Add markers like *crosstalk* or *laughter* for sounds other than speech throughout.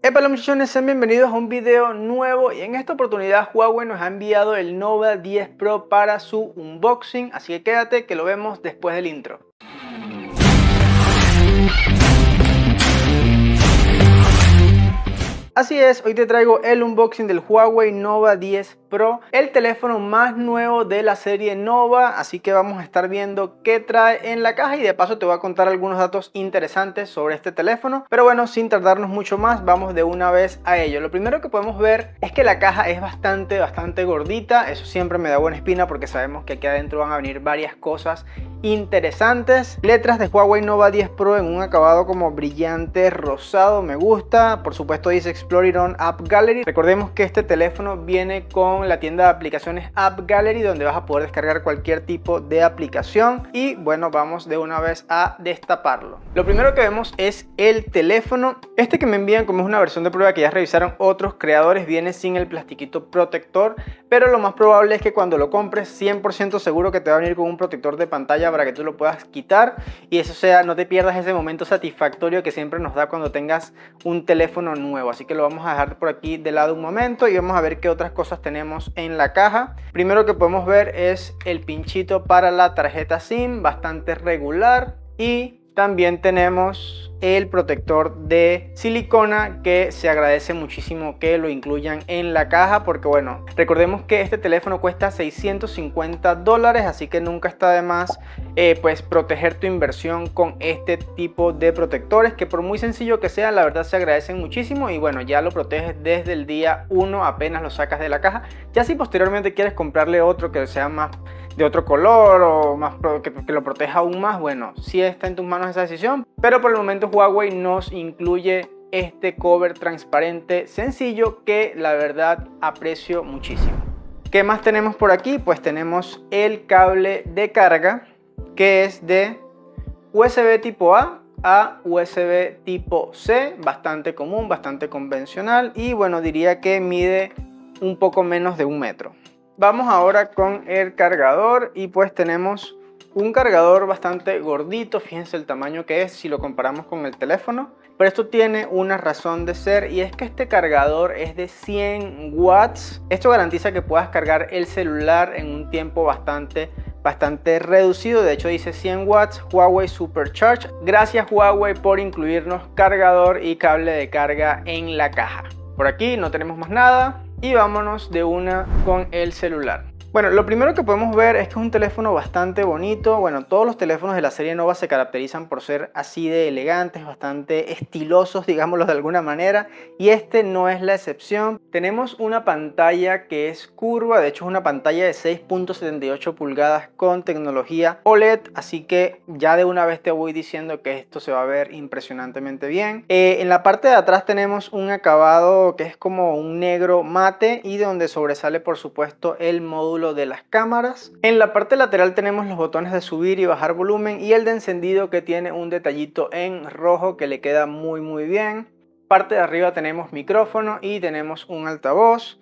Hola muchachones, sean bienvenidos a un video nuevo y en esta oportunidad Huawei nos ha enviado el Nova 10 Pro para su unboxing, así que quédate que lo vemos después del intro. Así es, hoy te traigo el unboxing del Huawei Nova 10 Pro, el teléfono más nuevo de la serie Nova, así que vamos a estar viendo qué trae en la caja y de paso te voy a contar algunos datos interesantes sobre este teléfono, pero bueno, sin tardarnos mucho más, vamos de una vez a ello. Lo primero que podemos ver es que la caja es bastante, bastante gordita, eso siempre me da buena espina porque sabemos que aquí adentro van a venir varias cosas interesantes. Letras de Huawei Nova 10 Pro en un acabado como brillante rosado, me gusta, por supuesto dice Explorer App Gallery. Recordemos que este teléfono viene con la tienda de aplicaciones App Gallery donde vas a poder descargar cualquier tipo de aplicación y bueno, vamos de una vez a destaparlo. Lo primero que vemos es el teléfono. Este que me envían como es una versión de prueba que ya revisaron otros creadores viene sin el plastiquito protector, pero lo más probable es que cuando lo compres 100% seguro que te va a venir con un protector de pantalla para que tú lo puedas quitar y eso sea, no te pierdas ese momento satisfactorio que siempre nos da cuando tengas un teléfono nuevo. Así que lo vamos a dejar por aquí de lado un momento y vamos a ver qué otras cosas tenemos en la caja. Primero que podemos ver es el pinchito para la tarjeta SIM, bastante regular. Y también tenemos el protector de silicona que se agradece muchísimo que lo incluyan en la caja porque bueno recordemos que este teléfono cuesta 650 dólares así que nunca está de más eh, pues proteger tu inversión con este tipo de protectores que por muy sencillo que sea la verdad se agradecen muchísimo y bueno ya lo proteges desde el día 1 apenas lo sacas de la caja. Ya si posteriormente quieres comprarle otro que sea más de otro color o más que, que, lo proteja aún más, bueno, sí está en tus manos esa decisión, pero por el momento Huawei nos incluye este cover transparente sencillo que la verdad aprecio muchísimo. ¿Qué más tenemos por aquí? Pues tenemos el cable de carga que es de USB tipo A a USB tipo C, bastante común, bastante convencional y bueno, diría que mide un poco menos de un metro. Vamos ahora con el cargador y pues tenemos un cargador bastante gordito, fíjense el tamaño que es si lo comparamos con el teléfono. Pero esto tiene una razón de ser y es que este cargador es de 100 watts. Esto garantiza que puedas cargar el celular en un tiempo bastante bastante reducido, de hecho dice 100 watts Huawei Supercharge. Gracias Huawei por incluirnos cargador y cable de carga en la caja. Por aquí no tenemos más nada, y vámonos de una con el celular. Bueno, lo primero que podemos ver es que es un teléfono bastante bonito. Bueno, todos los teléfonos de la serie Nova se caracterizan por ser así de elegantes, bastante estilosos, *laughs* digámoslo de alguna manera. Y este no es la excepción. Tenemos una pantalla que es curva, de hecho es una pantalla de 6.78 pulgadas con tecnología OLED. Así que ya de una vez te voy diciendo que esto se va a ver impresionantemente bien. Eh, en la parte de atrás tenemos un acabado que es como un negro mate y donde sobresale por supuesto el módulo de las cámaras. En la parte lateral tenemos los botones de subir y bajar volumen y el de encendido que tiene un detallito en rojo que le queda muy muy bien. Parte de arriba tenemos micrófono y tenemos un altavoz.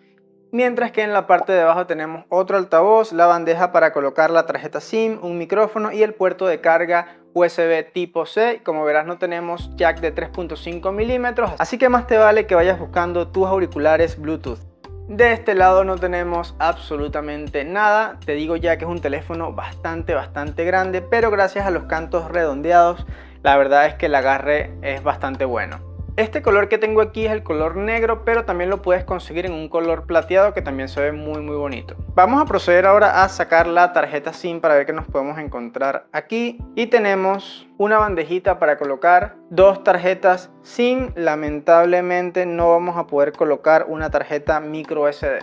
Mientras que en la parte de abajo tenemos otro altavoz, la bandeja para colocar la tarjeta SIM, un micrófono y el puerto de carga USB tipo C. Como verás no tenemos jack de 3.5 milímetros, así que más te vale que vayas buscando tus auriculares Bluetooth. De este lado no tenemos absolutamente nada, te digo ya que es un teléfono bastante bastante grande, pero gracias a los cantos redondeados la verdad es que el agarre es bastante bueno. Este color que tengo aquí es el color negro, pero también lo puedes conseguir en un color plateado que también se ve muy muy bonito. Vamos a proceder ahora a sacar la tarjeta SIM para ver qué nos podemos encontrar aquí. Y tenemos una bandejita para colocar dos tarjetas SIM. Lamentablemente no vamos a poder colocar una tarjeta micro SD.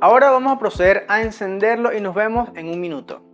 Ahora vamos a proceder a encenderlo y nos vemos en un minuto.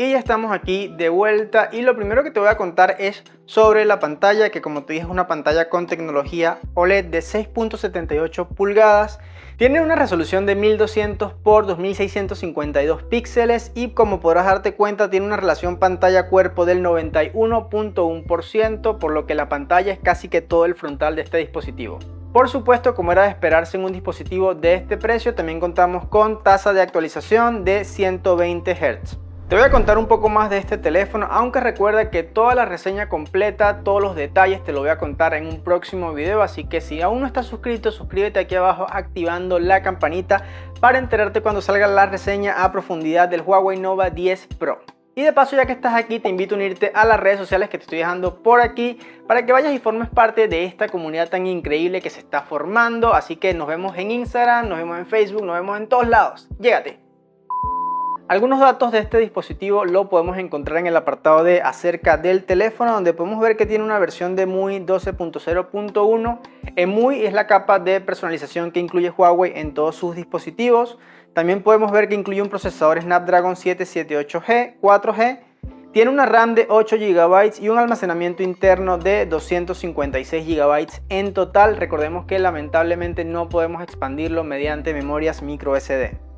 Y ya estamos aquí de vuelta y lo primero que te voy a contar es sobre la pantalla que como te dije es una pantalla con tecnología OLED de 6.78 pulgadas tiene una resolución de 1200 x 2652 píxeles y como podrás darte cuenta tiene una relación pantalla cuerpo del 91.1% por lo que la pantalla es casi que todo el frontal de este dispositivo. Por supuesto, como era de esperarse en un dispositivo de este precio, también contamos con tasa de actualización de 120 Hz. Te voy a contar un poco más de este teléfono, aunque recuerda que toda la reseña completa, todos los detalles te lo voy a contar en un próximo video, así que si aún no estás suscrito, suscríbete aquí abajo activando la campanita para enterarte cuando salga la reseña a profundidad del Huawei Nova 10 Pro. Y de paso, ya que estás aquí, te invito a unirte a las redes sociales que te estoy dejando por aquí para que vayas y formes parte de esta comunidad tan increíble que se está formando. Así que nos vemos en Instagram, nos vemos en Facebook, nos vemos en todos lados. Llégate. Algunos datos de este dispositivo lo podemos encontrar en el apartado de acerca del teléfono donde podemos ver que tiene una versión de MUI 12.0.1. MUI es la capa de personalización que incluye Huawei en todos sus dispositivos. También podemos ver que incluye un procesador Snapdragon 778G 4G. Tiene una RAM de 8 GB y un almacenamiento interno de 256 GB en total. Recordemos que lamentablemente no podemos expandirlo mediante memorias micro SD.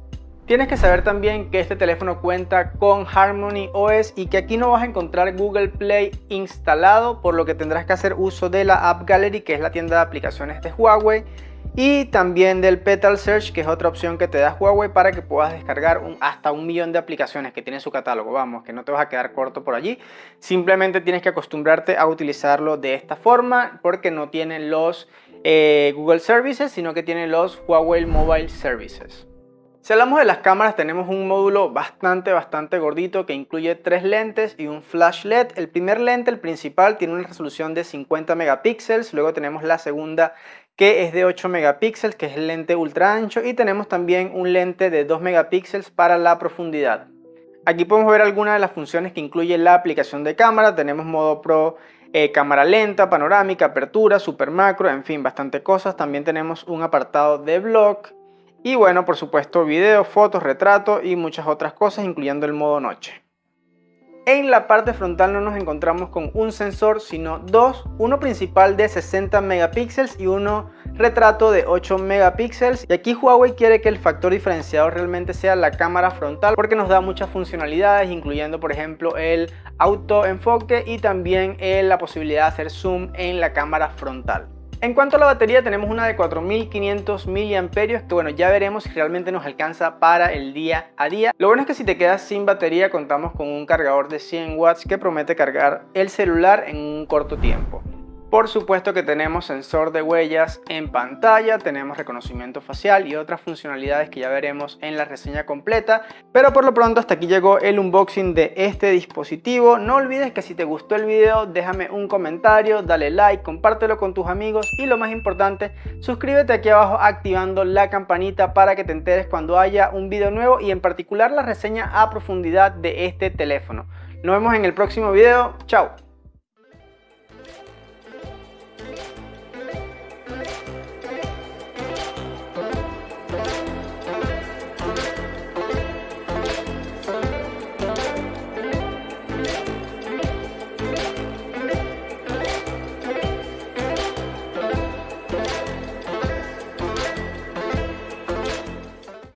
Tienes que saber también que este teléfono cuenta con Harmony OS y que aquí no vas a encontrar Google Play instalado, por lo que tendrás que hacer uso de la App Gallery, que es la tienda de aplicaciones de Huawei, y también del Petal Search, que es otra opción que te da Huawei para que puedas descargar hasta un millón de aplicaciones que tiene su catálogo. Vamos, que no te vas a quedar corto por allí. Simplemente tienes que acostumbrarte a utilizarlo de esta forma porque no tiene los eh, Google Services, sino que tiene los Huawei Mobile Services. Si hablamos de las cámaras, tenemos un módulo bastante, bastante gordito que incluye tres lentes y un flash LED. El primer lente, el principal, tiene una resolución de 50 megapíxeles. Luego tenemos la segunda que es de 8 megapíxeles, que es el lente ultra ancho. Y tenemos también un lente de 2 megapíxeles para la profundidad. Aquí podemos ver algunas de las funciones que incluye la aplicación de cámara. Tenemos modo Pro, eh, cámara lenta, panorámica, apertura, super macro, en fin, bastante cosas. También tenemos un apartado de blog y bueno, por supuesto, video, fotos, retrato y muchas otras cosas, incluyendo el modo noche. En la parte frontal no nos encontramos con un sensor, sino dos, uno principal de 60 megapíxeles y uno retrato de 8 megapíxeles. Y aquí Huawei quiere que el factor diferenciador realmente sea la cámara frontal porque nos da muchas funcionalidades, incluyendo por ejemplo el autoenfoque y también la posibilidad de hacer zoom en la cámara frontal. En cuanto a la batería tenemos una de 4500 mAh que bueno ya veremos si realmente nos alcanza para el día a día. Lo bueno es que si te quedas sin batería contamos con un cargador de 100 watts que promete cargar el celular en un corto tiempo. Por supuesto que tenemos sensor de huellas en pantalla, tenemos reconocimiento facial y otras funcionalidades que ya veremos en la reseña completa. Pero por lo pronto hasta aquí llegó el unboxing de este dispositivo. No olvides que si te gustó el video déjame un comentario, dale like, compártelo con tus amigos y lo más importante, suscríbete aquí abajo activando la campanita para que te enteres cuando haya un video nuevo y en particular la reseña a profundidad de este teléfono. Nos vemos en el próximo video. Chao.